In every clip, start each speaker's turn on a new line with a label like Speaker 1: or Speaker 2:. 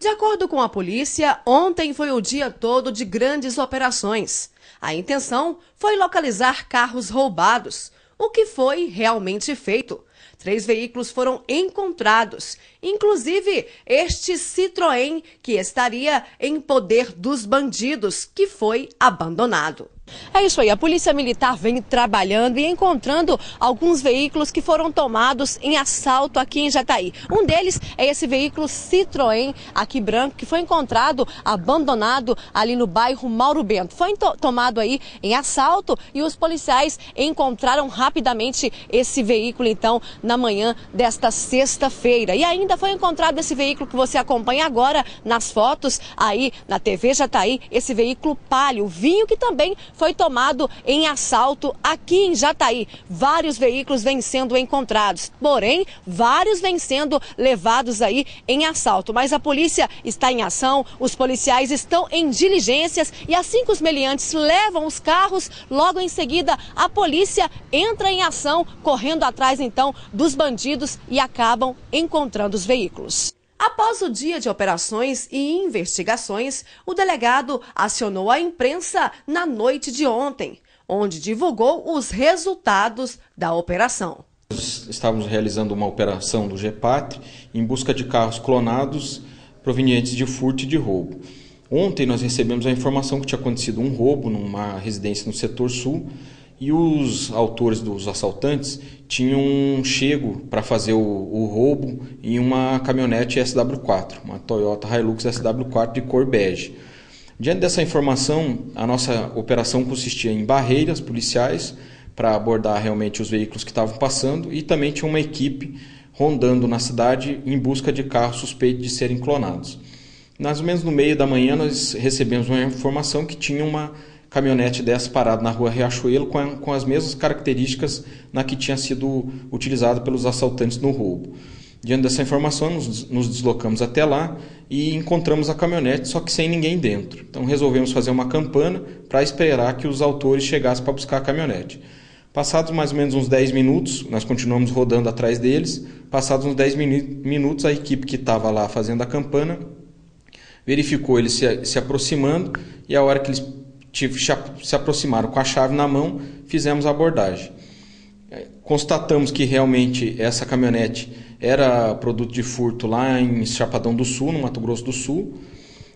Speaker 1: De acordo com a polícia, ontem foi o dia todo de grandes operações. A intenção foi localizar carros roubados, o que foi realmente feito. Três veículos foram encontrados, inclusive este Citroën que estaria em poder dos bandidos, que foi abandonado. É isso aí, a Polícia Militar vem trabalhando e encontrando alguns veículos que foram tomados em assalto aqui em Jataí. Um deles é esse veículo Citroën aqui branco que foi encontrado abandonado ali no bairro Mauro Bento. Foi tomado aí em assalto e os policiais encontraram rapidamente esse veículo então na manhã desta sexta-feira. E ainda foi encontrado esse veículo que você acompanha agora nas fotos aí na TV Jataí, esse veículo Palio, vinho que também foi tomado em assalto aqui em Jataí. Vários veículos vêm sendo encontrados, porém, vários vêm sendo levados aí em assalto. Mas a polícia está em ação, os policiais estão em diligências e assim que os meliantes levam os carros, logo em seguida a polícia entra em ação, correndo atrás então dos bandidos e acabam encontrando os veículos. Após o dia de operações e investigações, o delegado acionou a imprensa na noite de ontem, onde divulgou os resultados da operação.
Speaker 2: Estávamos realizando uma operação do GEPATRE em busca de carros clonados provenientes de furto e de roubo. Ontem nós recebemos a informação que tinha acontecido um roubo numa residência no setor sul e os autores dos assaltantes tinham chego para fazer o, o, roubo em uma caminhonete SW4, uma Toyota Hilux SW4 de cor bege. Diante dessa informação, a nossa operação consistia em barreiras policiais para abordar realmente os veículos que estavam passando e também tinha uma equipe rondando na cidade em busca de carros suspeitos de serem clonados. Mais ou menos no meio da manhã nós recebemos uma informação que tinha uma caminhonete dessa parada na rua Riachuelo com, a, com as mesmas características na que tinha sido utilizada pelos assaltantes no roubo. Diante dessa informação, nos, nos, deslocamos até lá e encontramos a caminhonete, só que sem ninguém dentro. Então resolvemos fazer uma campana para esperar que os autores chegassem para buscar a caminhonete. Passados mais ou menos uns 10 minutos, nós continuamos rodando atrás deles. Passados uns 10 minutos, a equipe que estava lá fazendo a campana verificou eles se, se aproximando e a hora que eles se aproximaram com a chave na mão, fizemos a abordagem. Constatamos que realmente essa caminhonete era produto de furto lá em Chapadão do Sul, no Mato Grosso do Sul.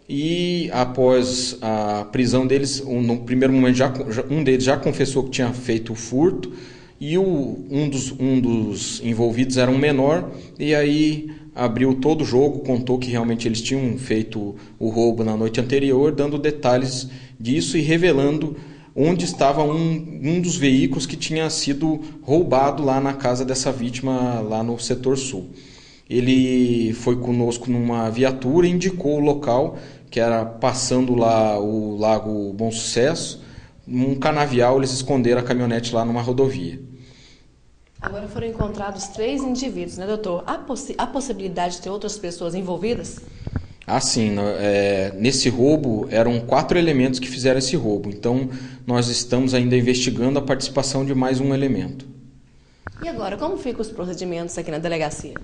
Speaker 2: E após a prisão deles, no primeiro momento já, um deles já confessou que tinha feito o furto e o, um, dos, um dos envolvidos era um menor e aí abriu todo o jogo, contou que realmente eles tinham feito o roubo na noite anterior, dando detalhes disso e revelando onde estava um, um dos veículos que tinha sido roubado lá na casa dessa vítima, lá no setor sul. Ele foi conosco numa viatura e indicou o local, que era passando lá o Lago Bom Sucesso, num canavial, eles esconderam a caminhonete lá numa rodovia.
Speaker 1: Agora foram encontrados três indivíduos, né, doutor? Há, possi há possibilidade de ter outras pessoas envolvidas?
Speaker 2: Assim, é, nesse roubo eram quatro elementos que fizeram esse roubo. Então, nós estamos ainda investigando a participação de mais um elemento.
Speaker 1: E agora, como ficam os procedimentos aqui na delegacia?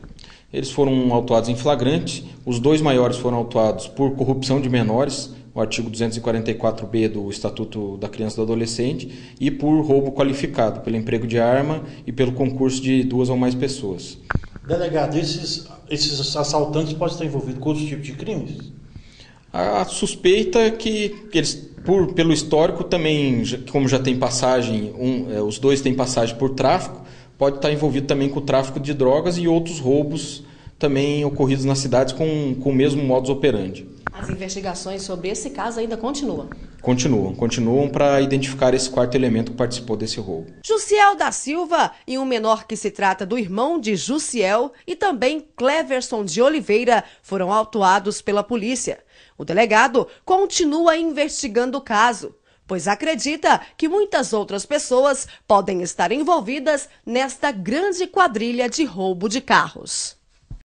Speaker 2: Eles foram autuados em flagrante. Os dois maiores foram autuados por corrupção de menores, o artigo 244b do Estatuto da Criança e do Adolescente, e por roubo qualificado, pelo emprego de arma e pelo concurso de duas ou mais pessoas.
Speaker 3: Delegado, esses, esses assaltantes podem estar envolvidos com outros tipos de crimes?
Speaker 2: A suspeita é que eles, por, pelo histórico, também, como já tem passagem, um, é, os dois têm passagem por tráfico, pode estar envolvido também com o tráfico de drogas e outros roubos também ocorridos nas cidades com, com o mesmo modus operandi.
Speaker 1: As investigações sobre esse caso ainda continuam?
Speaker 2: Continuam, continuam para identificar esse quarto elemento que participou desse roubo.
Speaker 1: Jussiel da Silva e um menor que se trata do irmão de Jussiel e também Cleverson de Oliveira foram autuados pela polícia. O delegado continua investigando o caso, pois acredita que muitas outras pessoas podem estar envolvidas nesta grande quadrilha de roubo de carros.